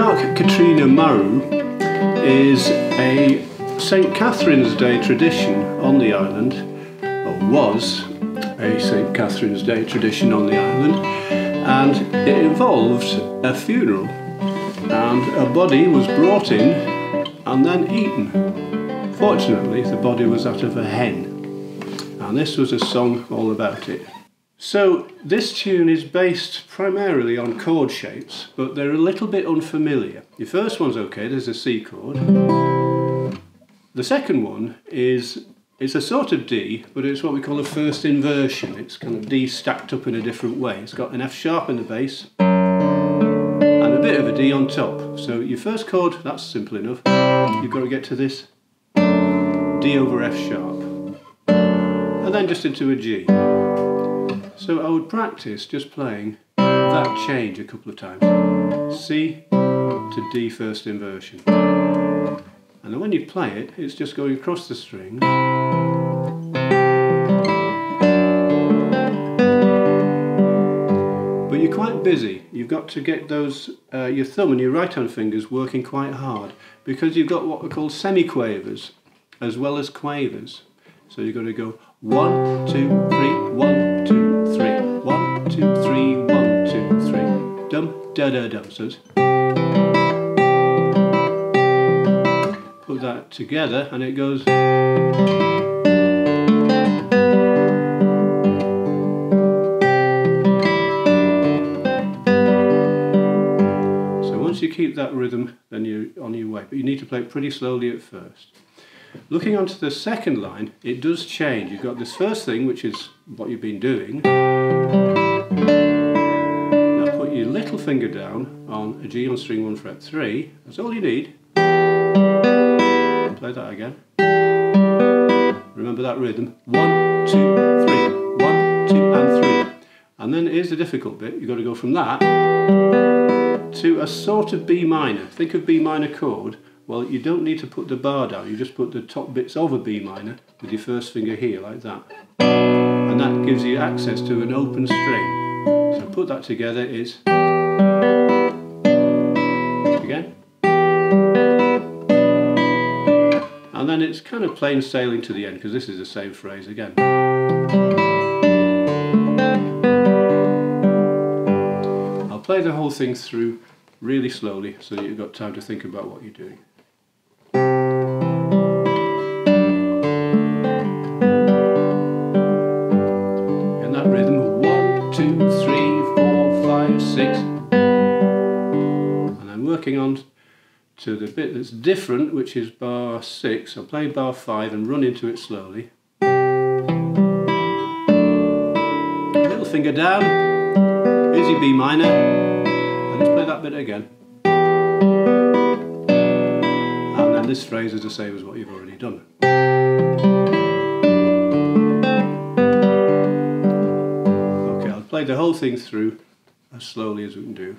Kiark Catreeney Marroo is a St Catherine's Day tradition on the island, or was a St Catherine's Day tradition on the island, and it involved a funeral, and a body was brought in and then eaten. Fortunately, the body was that of a hen, and this was a song all about it. So this tune is based primarily on chord shapes, but they're a little bit unfamiliar. Your first one's okay, there's a C chord. The second one is it's a sort of D, but it's what we call a first inversion. It's kind of D stacked up in a different way. It's got an F sharp in the bass and a bit of a D on top. So your first chord, that's simple enough. You've got to get to this D over F sharp and then just into a G. So I would practice just playing that change a couple of times. C to D first inversion. And then when you play it, it's just going across the string. But you're quite busy. You've got to get those, uh, your thumb and your right hand fingers working quite hard because you've got what are called semiquavers as well as quavers. So you've got to go one, two, three, one, Dum, da, da. So put that together and it goes. So once you keep that rhythm, then you're on your way. But you need to play it pretty slowly at first. Looking onto the second line, it does change. You've got this first thing, which is what you've been doing. Finger down on a G on string 1 fret 3. That's all you need. Play that again. Remember that rhythm. One, two, three. One, two, and three. And then here's the difficult bit. You've got to go from that to a sort of B minor. Think of B minor chord well, you don't need to put the bar down, you just put the top bits of a B minor with your first finger here, like that. And that gives you access to an open string. So put that together is... Again. And then it's kind of plain sailing to the end, because this is the same phrase again. I'll play the whole thing through really slowly so that you've got time to think about what you're doing. On to the bit that's different, which is bar 6. I'll play bar 5 and run into it slowly. Little finger down, easy B minor, and let's play that bit again. And then this phrase is the same as what you've already done. Okay, I'll play the whole thing through as slowly as we can do.